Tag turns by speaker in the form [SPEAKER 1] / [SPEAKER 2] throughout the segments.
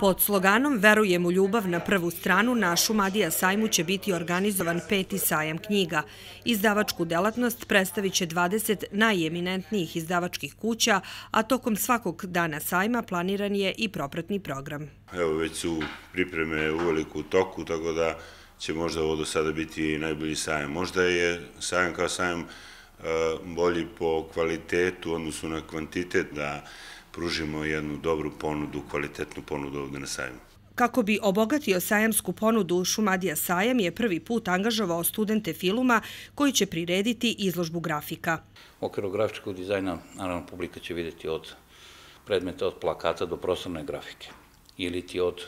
[SPEAKER 1] Pod sloganom Verujem u ljubav na prvu stranu na Šumadija sajmu će biti organizovan peti sajam knjiga. Izdavačku delatnost predstavit će 20 najeminentnijih izdavačkih kuća, a tokom svakog dana sajma planiran je i propratni program.
[SPEAKER 2] Evo već su pripreme u veliku toku, tako da će možda ovo do sada biti najbolji sajam. Možda je sajam kao sajam e, bolji po kvalitetu, odnosu na kvantitet, da pružimo jednu dobru ponudu, kvalitetnu ponudu ovde na sajmu.
[SPEAKER 1] Kako bi obogatio sajamsku ponudu, Šumadija sajam je prvi put angažovao studente filuma koji će prirediti izložbu grafika.
[SPEAKER 3] U okviru grafičkog dizajna, naravno, publika će vidjeti od predmeta od plakata do prostorne grafike ili ti od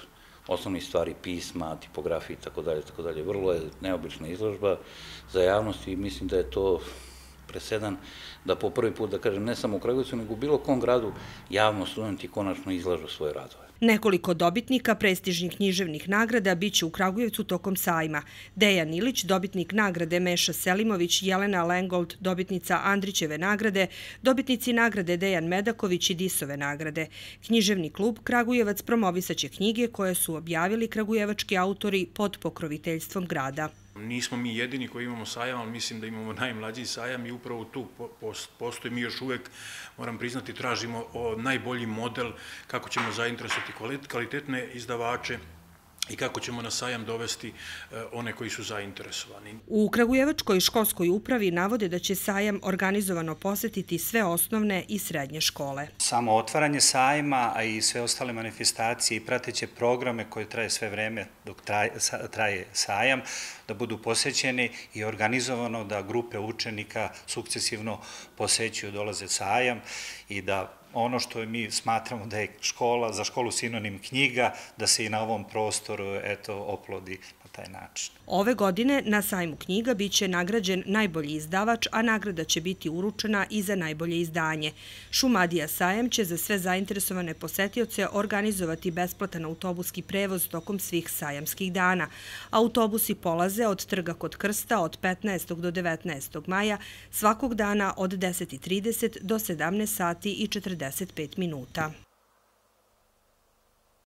[SPEAKER 3] osnovnih stvari pisma, tipografije i tako dalje, tako dalje. Vrlo je neobična izložba za javnost i mislim da je to presedan da po prvi put, da kažem, ne samo u Kragujevcu, nego u bilo kom gradu javno studenti konačno izlažu svoje radove.
[SPEAKER 1] Nekoliko dobitnika prestižnih književnih nagrada biće u Kragujevcu tokom sajma. Dejan Ilić, dobitnik nagrade Meša Selimović, Jelena Lengold, dobitnica Andrićeve nagrade, dobitnici nagrade Dejan Medaković i Disove nagrade. Književni klub Kragujevac promovisaće knjige koje su objavili kragujevački autori pod pokroviteljstvom grada.
[SPEAKER 4] Nismo mi jedini koji imamo sajam, ali mislim da imamo najmlađi sajam i upravo tu postoji. Mi još uvek, moram priznati, tražimo najbolji model kako ćemo zainteresovati kvalitetne izdavače i kako ćemo na sajam dovesti e, one koji su zainteresovani.
[SPEAKER 1] U Kragujevačkoj školskoj upravi navode da će sajam organizovano posetiti sve osnovne i srednje škole.
[SPEAKER 5] Samo otvaranje sajma, a i sve ostale manifestacije i prateće programe koje traje sve vreme dok traje sajam, da budu posećeni i organizovano da grupe učenika sukcesivno posećuju, dolaze sajam i da ono što mi smatramo da je škola, za školu sinonim knjiga, da se i na ovom prostoru eto, oplodi na taj način.
[SPEAKER 1] Ove godine na sajmu knjiga biće nagrađen najbolji izdavač, a nagrada će biti uručena i za najbolje izdanje. Šumadija sajem će za sve zainteresovane posetioce organizovati besplatan autobuski prevoz tokom svih sajamskih dana. Autobusi polaze od Trga kod Krsta od 15. do 19. maja svakog dana od 10.30 do 17 sati i 40 45 minuta.